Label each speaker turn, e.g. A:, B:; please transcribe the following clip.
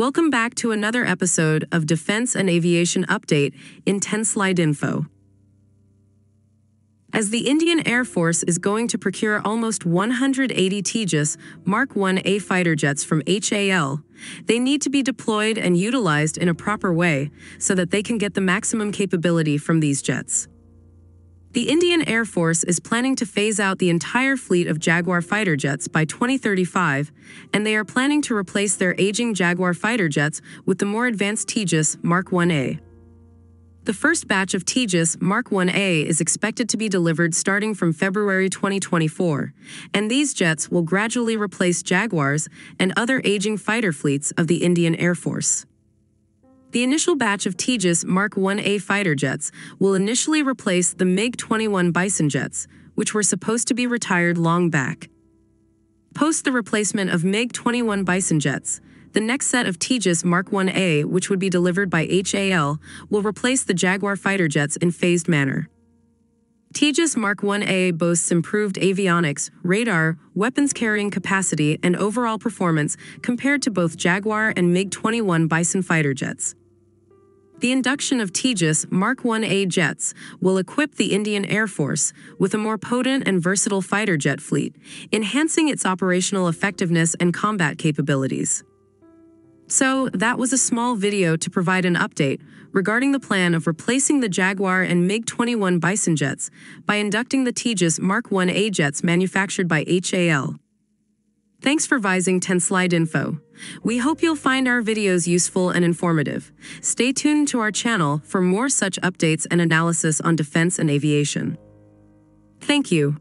A: Welcome back to another episode of Defense and Aviation Update in 10 Slide Info. As the Indian Air Force is going to procure almost 180 Tejas Mark 1A fighter jets from HAL, they need to be deployed and utilized in a proper way so that they can get the maximum capability from these jets. The Indian Air Force is planning to phase out the entire fleet of Jaguar fighter jets by 2035, and they are planning to replace their aging Jaguar fighter jets with the more advanced Tejas Mark 1A. The first batch of Tejas Mark 1A is expected to be delivered starting from February 2024, and these jets will gradually replace Jaguars and other aging fighter fleets of the Indian Air Force. The initial batch of Tejas Mark 1A fighter jets will initially replace the MiG-21 Bison jets, which were supposed to be retired long back. Post the replacement of MiG-21 Bison jets, the next set of Tejas Mark 1A, which would be delivered by HAL, will replace the Jaguar fighter jets in phased manner. Tejas Mark 1A boasts improved avionics, radar, weapons carrying capacity, and overall performance compared to both Jaguar and MiG 21 Bison fighter jets. The induction of Tejas Mark 1A jets will equip the Indian Air Force with a more potent and versatile fighter jet fleet, enhancing its operational effectiveness and combat capabilities. So, that was a small video to provide an update regarding the plan of replacing the Jaguar and MiG 21 Bison jets by inducting the Tejas Mark 1A jets manufactured by HAL. Thanks for vising 10 slide info. We hope you'll find our videos useful and informative. Stay tuned to our channel for more such updates and analysis on defense and aviation. Thank you.